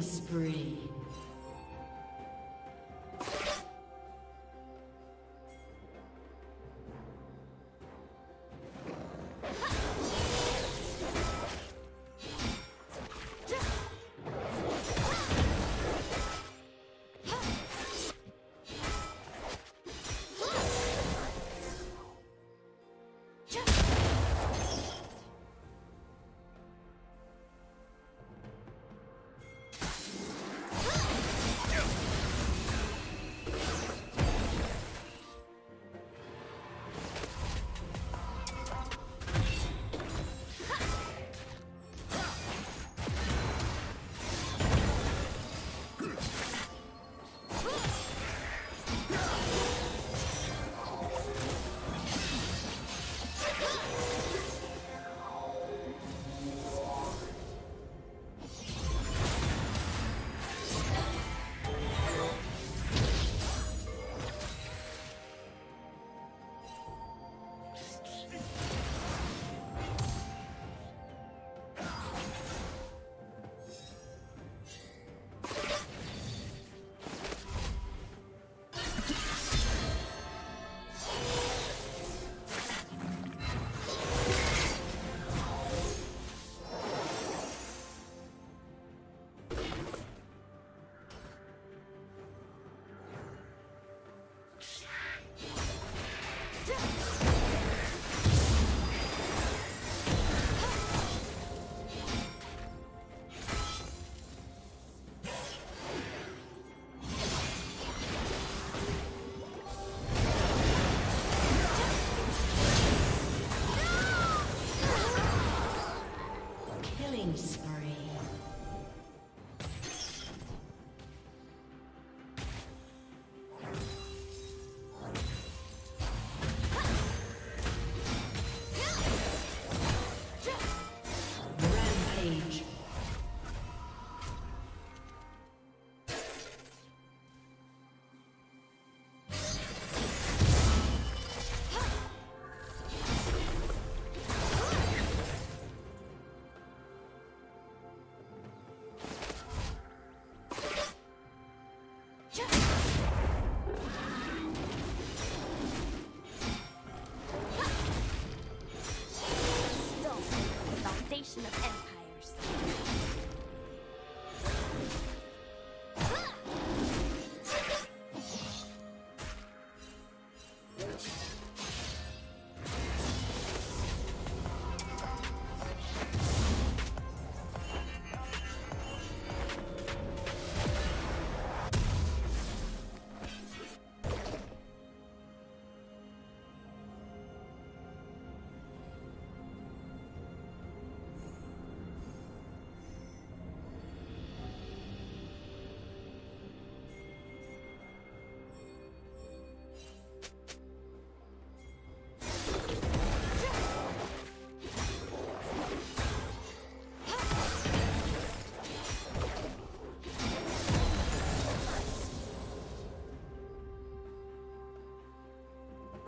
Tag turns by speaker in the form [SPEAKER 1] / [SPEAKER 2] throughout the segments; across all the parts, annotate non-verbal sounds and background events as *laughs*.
[SPEAKER 1] Spree.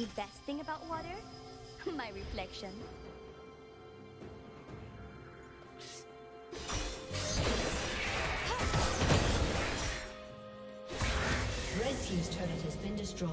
[SPEAKER 2] The best thing about water? *laughs* My reflection.
[SPEAKER 1] Red Team's turret has been destroyed.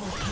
[SPEAKER 2] Team's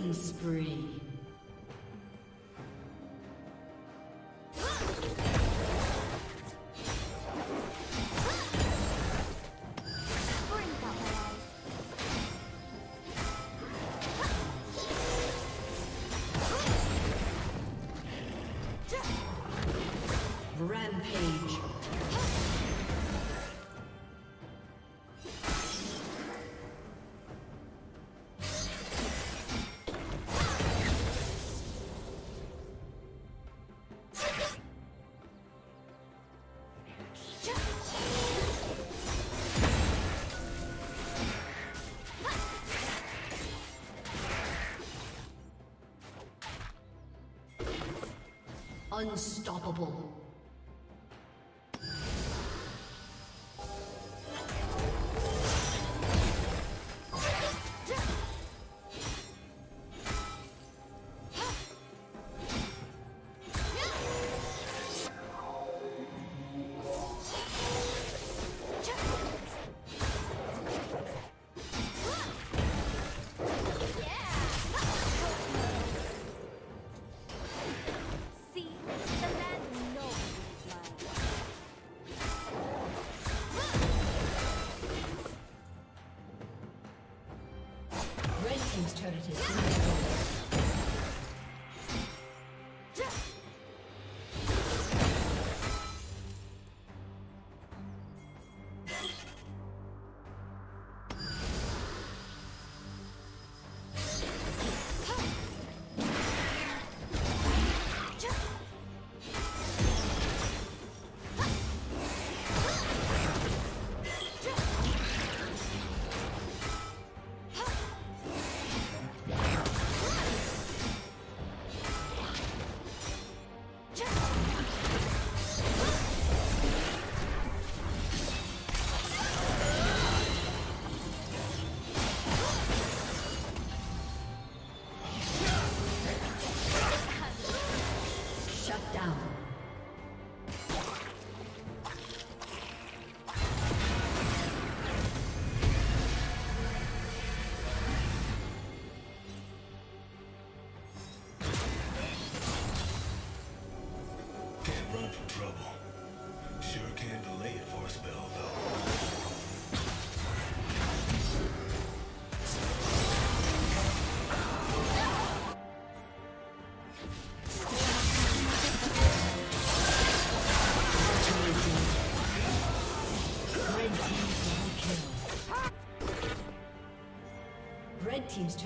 [SPEAKER 2] Killing spree. Unstoppable.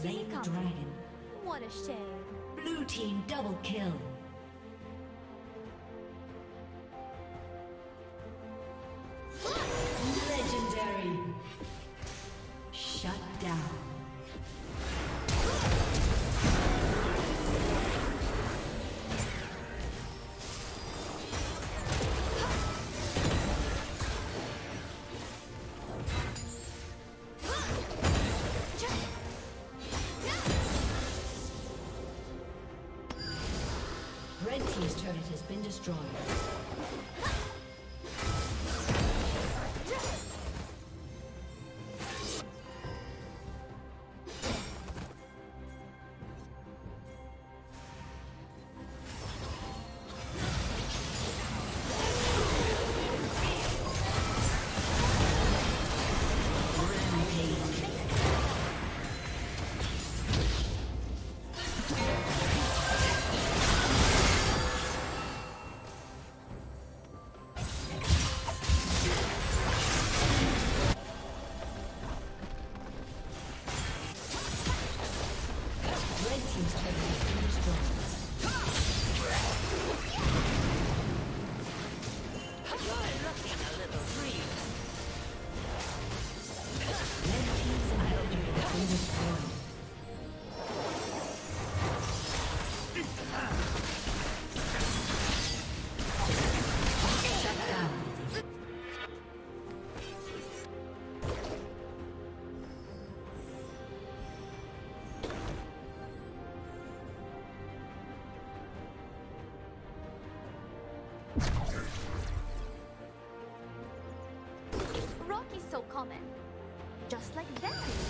[SPEAKER 1] Slain the dragon.
[SPEAKER 2] What a shame.
[SPEAKER 1] Blue team double kill. Destroyed.
[SPEAKER 2] Common. Just like them.